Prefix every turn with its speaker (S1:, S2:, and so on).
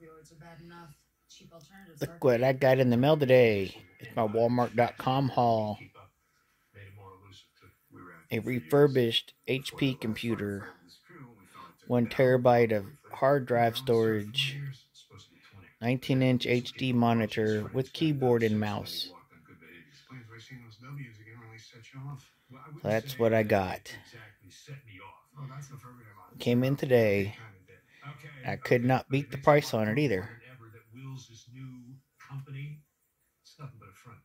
S1: opioids are bad enough. Cheap alternatives.
S2: Look what I got in the mail today. It's my Walmart.com haul. A refurbished HP computer. One terabyte of hard drive storage. 19 inch HD monitor with keyboard and mouse. So that's what I got. Came in today. I could not beat the price on it either. It's nothing but a front.